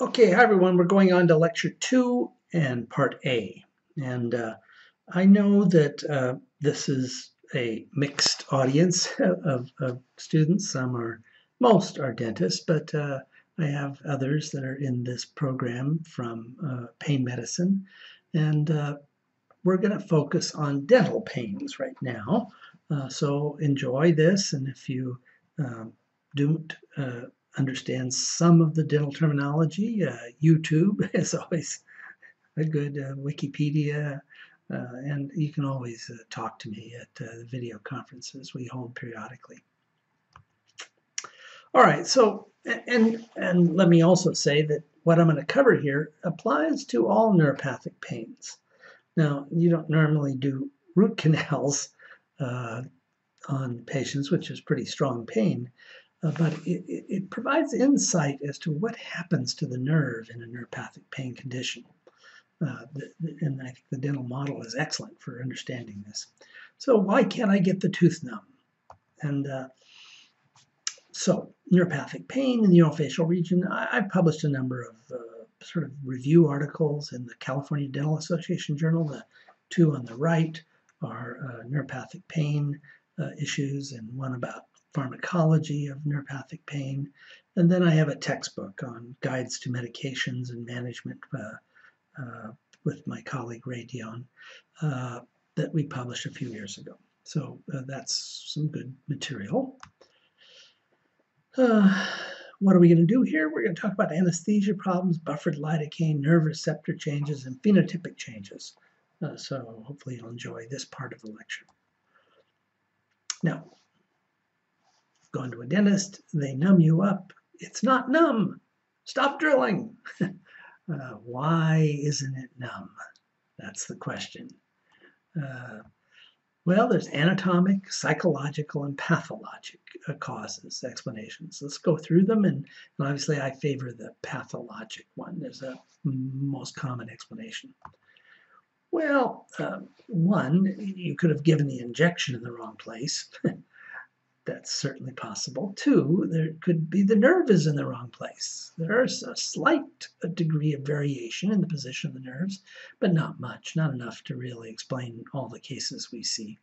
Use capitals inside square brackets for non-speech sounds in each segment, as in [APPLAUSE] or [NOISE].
Okay, hi everyone. We're going on to lecture two and part A. And uh, I know that uh, this is a mixed audience [LAUGHS] of, of, students. Some are, most are dentists, but uh, I have others that are in this program from uh, pain medicine. And uh, we're going to focus on dental pains right now. Uh, so enjoy this. And if you um, don't understand some of the dental terminology. Uh, YouTube [LAUGHS] is always a good uh, Wikipedia, uh, and you can always uh, talk to me at uh, the video conferences we hold periodically. All right, so and and let me also say that what I'm going to cover here applies to all neuropathic pains. Now, you don't normally do root canals on patients, which is pretty strong pain, uh, but it, it, provides insight as to what happens to the nerve in a neuropathic pain condition. Uh, the, the, and I think the dental model is excellent for understanding this. So why can't I get the tooth numb? And uh, so neuropathic pain in the orofacial region, I, have published a number of uh, sort of review articles in the California Dental Association Journal. The two on the right are uh, neuropathic pain uh, issues and one about pharmacology of neuropathic pain. And then I have a textbook on guides to medications and management uh, uh, with my colleague Ray Dionne uh, that we published a few years ago. So uh, that's some good material. Uh, what are we going to do here? We're going to talk about anesthesia problems, buffered lidocaine, nerve receptor changes, and phenotypic changes. Uh, so hopefully you'll enjoy this part of the lecture. Now, Gone to a dentist, they numb you up. It's not numb. Stop drilling. [LAUGHS] uh, why isn't it numb? That's the question. Uh, well, there's anatomic, psychological, and pathologic uh, causes, explanations. Let's go through them, and, and obviously I favor the pathologic one. There's a most common explanation. Well, uh, one, you could have given the injection in the wrong place. [LAUGHS] That's certainly possible. Two, there could be the nerve is in the wrong place. There's a slight degree of variation in the position of the nerves, but not much, not enough to really explain all the cases we see.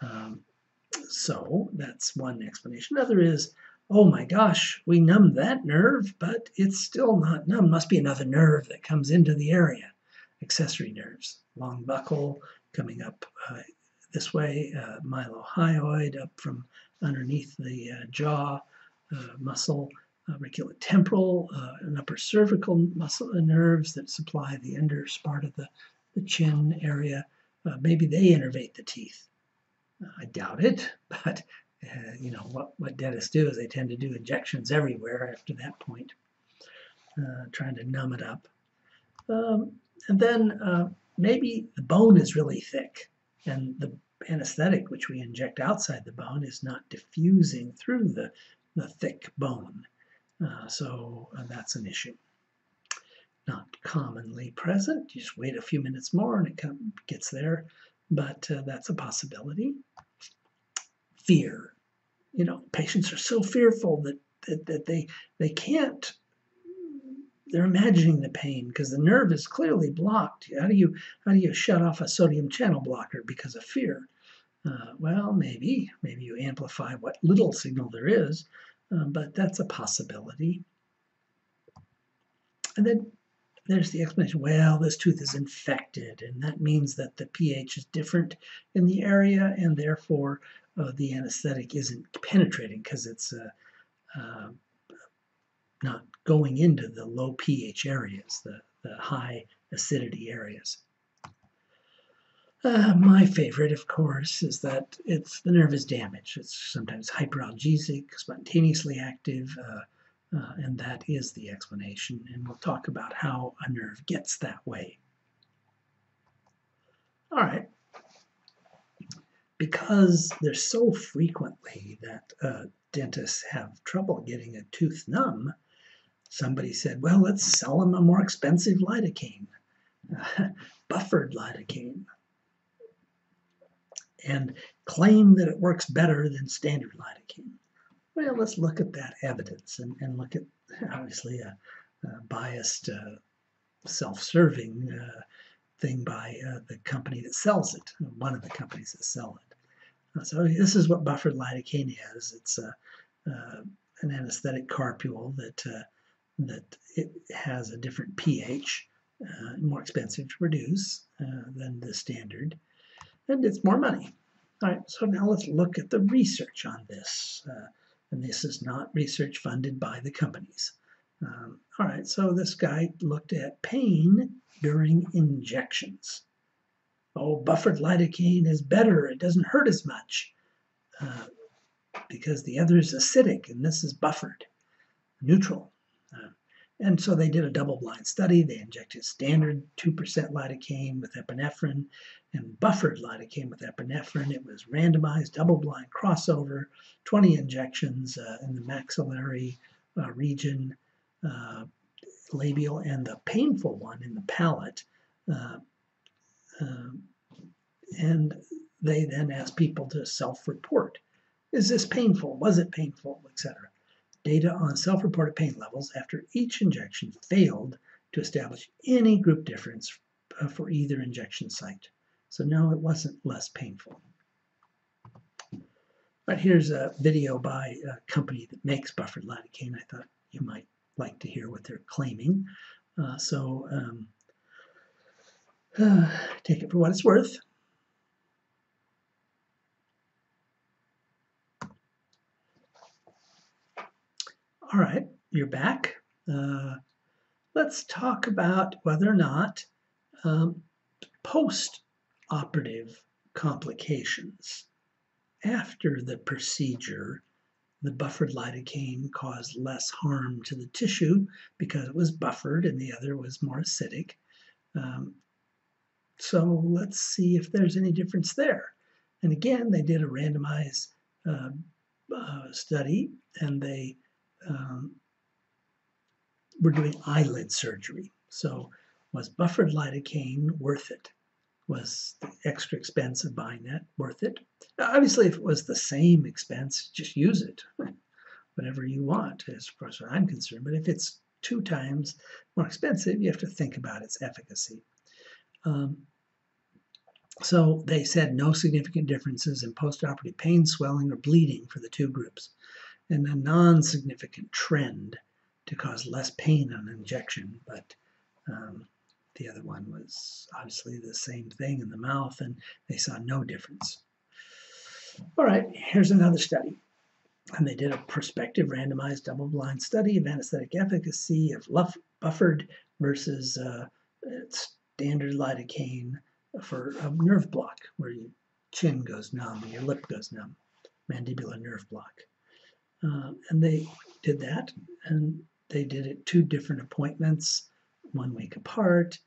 Um, so that's one explanation. Another is, oh my gosh, we numbed that nerve, but it's still not numb. Must be another nerve that comes into the area. Accessory nerves, long buccal coming up uh, this way, uh, mylohyoid up from underneath the uh, jaw uh, muscle, uh, temporal and upper cervical muscle nerves that supply the under part of the, the chin area. maybe they innervate the teeth. I doubt it, [LAUGHS] but uh, you know what, what dentists do is they tend to do injections everywhere after that point, uh, trying to numb it up. Um, and then uh, maybe the bone is really thick, and the anesthetic, which we inject outside the bone, is not diffusing through the, the thick bone. Uh, so uh, that's an issue. Not commonly present. You just wait a few minutes more and it come, gets there, but uh, that's a possibility. Fear. You know, patients are so fearful that, that, that they, they can't they're imagining the pain because the nerve is clearly blocked. How do you how do you shut off a sodium channel blocker because of fear? Uh, well, maybe maybe you amplify what little signal there is, uh, but that's a possibility. And then there's the explanation. Well, this tooth is infected, and that means that the pH is different in the area, and therefore uh, the anesthetic isn't penetrating because it's uh, uh, not going into the low pH areas, the, the high acidity areas. Uh, my favorite, of course, is that it's the nerve is damaged. It's sometimes hyperalgesic, spontaneously active, uh, uh, and that is the explanation. And we'll talk about how a nerve gets that way. All right. Because there's so frequently that uh, dentists have trouble getting a tooth numb, somebody said, well, let's sell them a more expensive lidocaine, [LAUGHS] buffered lidocaine, and claim that it works better than standard lidocaine. Well, let's look at that evidence and, and look at obviously a, uh, biased, uh, self-serving uh, thing by uh, the company that sells it, one of the companies that sell it. so this is what buffered lidocaine is. It's an anesthetic carpule that that it has a different pH, uh, more expensive to produce uh, than the standard, and it's more money. All right, so now let's look at the research on this. Uh, and this is not research funded by the companies. Um, all right, so this guy looked at pain during injections. Oh, buffered lidocaine is better. It doesn't hurt as much uh, because the other is acidic and this is buffered, neutral. And so they did a double blind study. They injected standard 2% lidocaine with epinephrine and buffered lidocaine with epinephrine. It was randomized, double blind crossover, 20 injections uh, in the maxillary uh, region, uh, labial, and the painful one in the palate. Uh, um, and they then asked people to self report. Is this painful? Was it painful? Etc. Data on self-reported pain levels after each injection failed to establish any group difference uh, for either injection site. So no, it wasn't less painful. But here's a video by a company that makes buffered lidocaine. I thought you might like to hear what they're claiming. Uh, so um, uh, take it for what it's worth. All right, you're back. Uh, let's talk about whether or not um, post-operative complications after the procedure, the buffered lidocaine caused less harm to the tissue because it was buffered and the other was more acidic. Um, so let's see if there's any difference there. And again, they did a randomized uh, uh, study and they um, we're doing eyelid surgery. So was buffered lidocaine worth it? Was the extra expense of buying that worth it? Obviously, if it was the same expense, just use it. [LAUGHS] Whatever you want, as far as I'm concerned. But if it's two times more expensive, you have to think about its efficacy. Um, so they said no significant differences in postoperative pain, swelling, or bleeding for the two groups and a non-significant trend to cause less pain on injection, but um, the other one was obviously the same thing in the mouth, and they saw no difference. All right, here's another study. And they did a prospective randomized double-blind study of anesthetic efficacy of Luff buffered versus uh, standard lidocaine for a nerve block, where your chin goes numb and your lip goes numb, mandibular nerve block. Uh, and they did that, and they did it two different appointments, one week apart,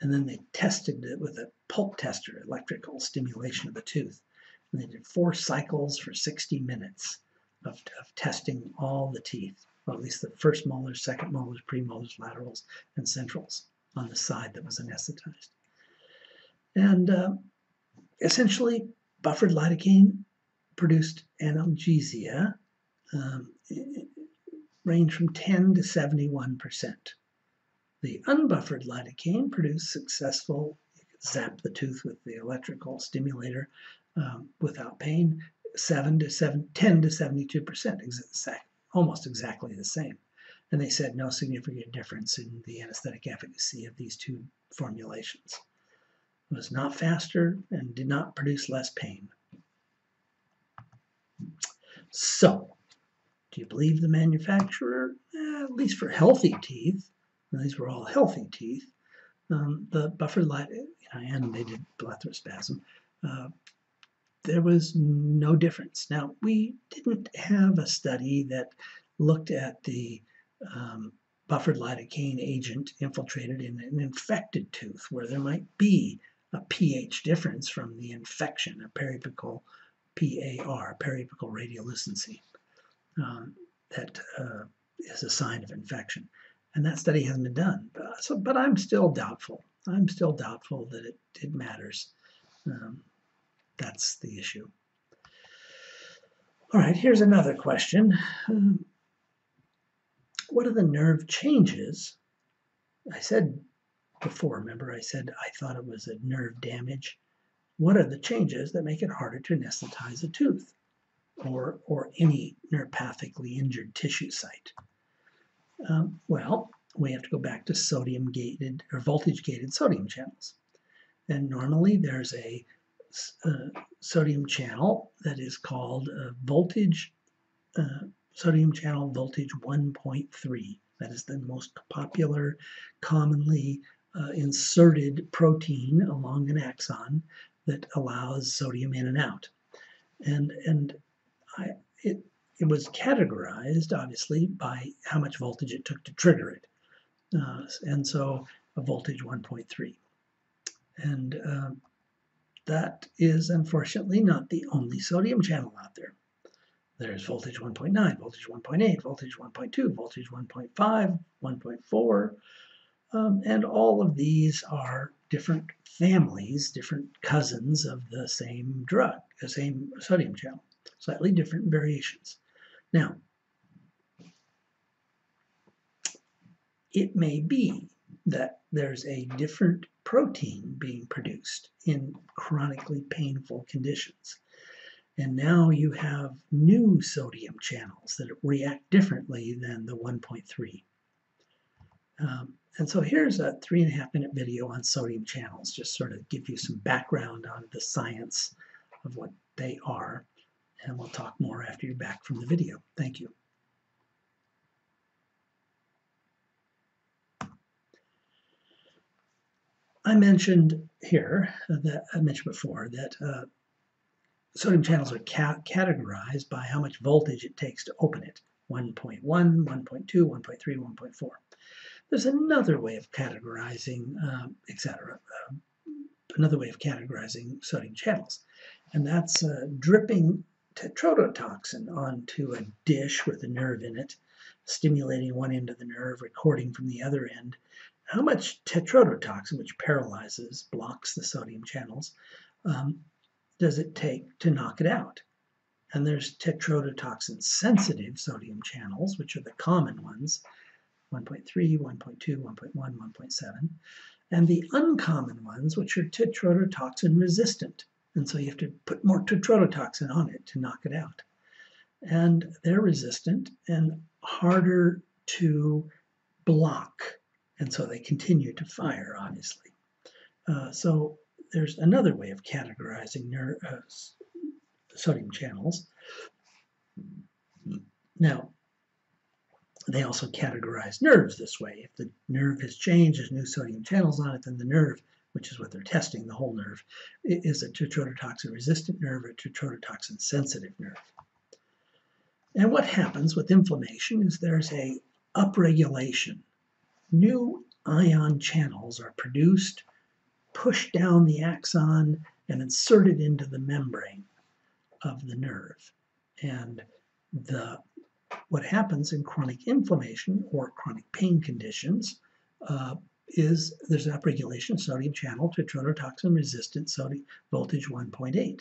and then they tested it with a pulp tester, electrical stimulation of the tooth. And they did four cycles for 60 minutes of, of testing all the teeth, well, at least the first molars, second molars, premolars, laterals, and centrals on the side that was anesthetized. And uh, essentially, buffered lidocaine produced analgesia um, range from 10 to 71 percent. The unbuffered lidocaine produced successful, zap the tooth with the electrical stimulator um, without pain, 7 to 7, 10 to 72 percent, exact, almost exactly the same. And they said no significant difference in the anesthetic efficacy of these two formulations. It was not faster and did not produce less pain. So, do you believe the manufacturer? Eh, at least for healthy teeth, and these were all healthy teeth, um, the buffer light, you know, and they did blepharospasm, uh, there was no difference. Now, we didn't have a study that looked at the um, buffered lidocaine agent infiltrated in an infected tooth where there might be a pH difference from the infection, a periapical PAR, periapical radiolucency um, that uh, is a sign of infection. And that study hasn't been done. But, so, but I'm still doubtful. I'm still doubtful that it, it matters. Um, that's the issue. All right, here's another question. Um, what are the nerve changes? I said before, remember I said I thought it was a nerve damage. What are the changes that make it harder to anesthetize a tooth or, or any neuropathically injured tissue site? Um, well, we have to go back to sodium gated or voltage gated sodium channels. And normally there's a uh, sodium channel that is called a voltage uh, sodium channel voltage 1.3. That is the most popular, commonly uh, inserted protein along an axon that allows sodium in and out. And, and I, it, it was categorized, obviously, by how much voltage it took to trigger it. Uh, and so a voltage 1.3. And uh, that is unfortunately not the only sodium channel out there. There's voltage 1.9, voltage 1.8, voltage 1.2, voltage 1.5, 1.4, um, and all of these are different families, different cousins of the same drug, the same sodium channel, slightly different variations. Now, it may be that there's a different protein being produced in chronically painful conditions. And now you have new sodium channels that react differently than the 1.3. Um, and so here's a three and a half minute video on sodium channels, just sort of give you some background on the science of what they are. And we'll talk more after you're back from the video. Thank you. I mentioned here, uh, that I mentioned before, that uh, sodium channels are ca categorized by how much voltage it takes to open it 1.1, 1.2, 1.3, 1.4. There's another way of categorizing, uh, etc., uh, another way of categorizing sodium channels, and that's uh, dripping tetrodotoxin onto a dish with a nerve in it, stimulating one end of the nerve, recording from the other end, how much tetrodotoxin, which paralyzes, blocks the sodium channels, um, does it take to knock it out? And there's tetrodotoxin sensitive sodium channels, which are the common ones 1.3, 1.2, 1.1, 1.7, and the uncommon ones, which are tetrodotoxin resistant. And so you have to put more tetrodotoxin on it to knock it out. And they're resistant and harder to block and so they continue to fire, obviously. Uh, so there's another way of categorizing uh, sodium channels. Now, they also categorize nerves this way. If the nerve has changed, there's new sodium channels on it, then the nerve, which is what they're testing, the whole nerve, is a tetrodotoxin resistant nerve or tetrodotoxin sensitive nerve. And what happens with inflammation is there's a upregulation new ion channels are produced, pushed down the axon, and inserted into the membrane of the nerve. And the what happens in chronic inflammation or chronic pain conditions uh, is there's an upregulation of sodium channel to tetrodotoxin resistant sodium voltage 1.8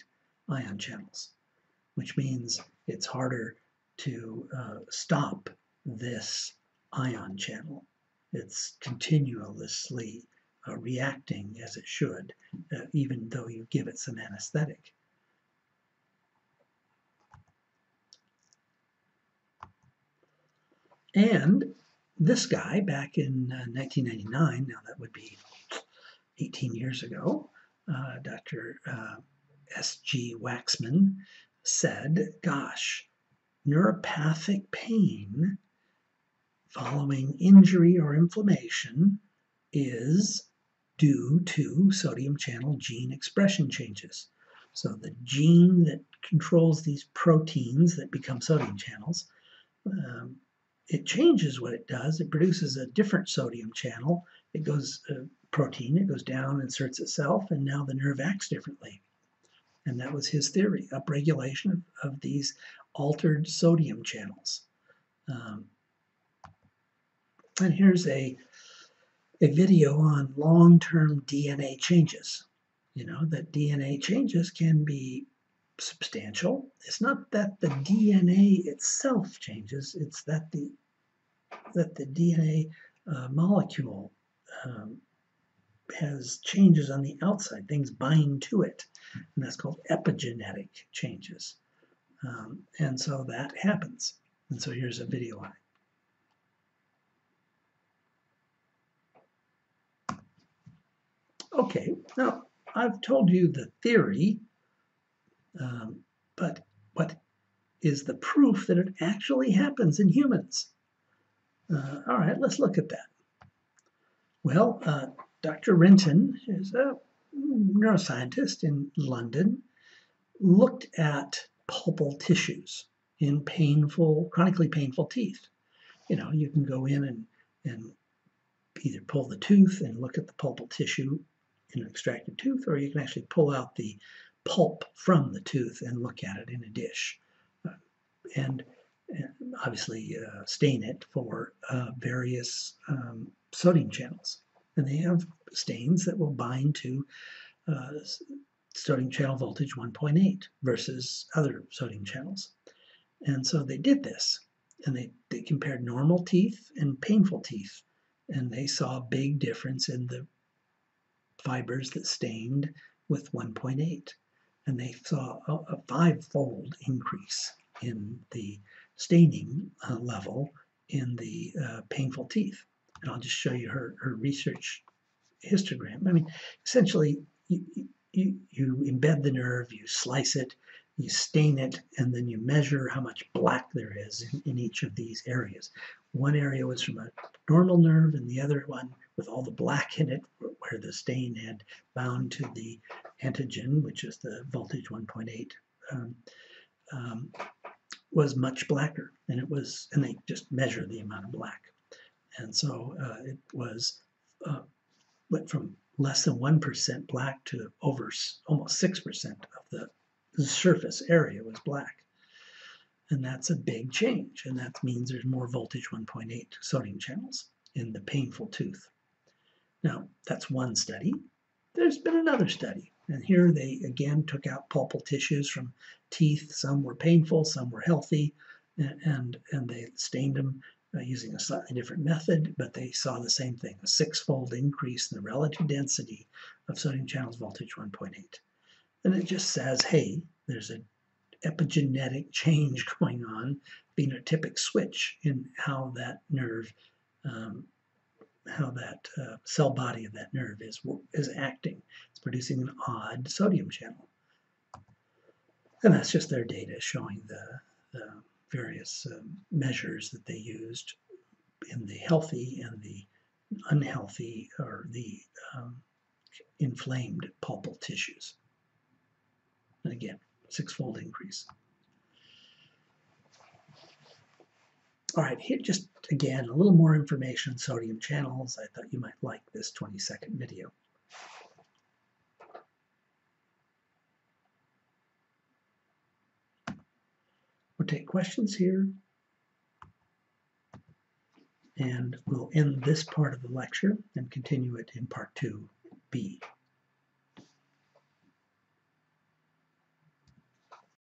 ion channels, which means it's harder to uh, stop this ion channel it's continuously uh, reacting as it should, uh, even though you give it some anesthetic. And this guy back in uh, 1999, now that would be 18 years ago, uh, Dr. Uh, S.G. Waxman said, gosh, neuropathic pain following injury or inflammation is due to sodium channel gene expression changes. So the gene that controls these proteins that become sodium channels, um, it changes what it does. It produces a different sodium channel. It goes uh, protein, it goes down, inserts itself, and now the nerve acts differently. And that was his theory, upregulation of, of these altered sodium channels. Um, and here's a, a video on long-term DNA changes. You know, that DNA changes can be substantial. It's not that the DNA itself changes, it's that the that the DNA uh, molecule um, has changes on the outside, things bind to it, and that's called epigenetic changes. Um, and so that happens. And so here's a video on it. Okay, now I've told you the theory, um, but what is the proof that it actually happens in humans? Uh, all right, let's look at that. Well, uh, Dr. Renton is a neuroscientist in London, looked at pulpal tissues in painful, chronically painful teeth. You know, you can go in and, and either pull the tooth and look at the pulpal tissue in an extracted tooth, or you can actually pull out the pulp from the tooth and look at it in a dish. Uh, and, obviously uh, stain it for uh, various um, sodium channels. And they have stains that will bind to uh, sodium channel voltage 1.8 versus other sodium channels. And so they did this and they, they compared normal teeth and painful teeth. And they saw a big difference in the fibers that stained with 1.8. And they saw a, a five-fold increase in the staining uh, level in the uh, painful teeth. And I'll just show you her, her research histogram. I mean, essentially, you, you, you embed the nerve, you slice it, you stain it, and then you measure how much black there is in, in each of these areas. One area was from a normal nerve, and the other one with all the black in it, where the stain had bound to the antigen, which is the voltage 1.8, um, um, was much blacker. And it was, and they just measure the amount of black. And so uh, it was uh, went from less than 1% black to over almost 6% of the surface area was black. And that's a big change. And that means there's more voltage 1.8 sodium channels in the painful tooth. Now, that's one study. There's been another study. And here they again took out pulpal tissues from teeth. Some were painful, some were healthy, and, and they stained them uh, using a slightly different method, but they saw the same thing, a six-fold increase in the relative density of sodium channels voltage 1.8. And it just says, hey, there's an epigenetic change [LAUGHS] going on, phenotypic switch in how that nerve, um, how that uh, cell body of that nerve is, is acting. It's producing an odd sodium channel. And that's just their data showing the, the various um, measures that they used in the healthy and the unhealthy or the um, inflamed pulpal tissues. And again, six-fold increase. All right, here just again, a little more information on sodium channels. I thought you might like this 20 second video. We'll take questions here. And we'll end this part of the lecture and continue it in part 2B.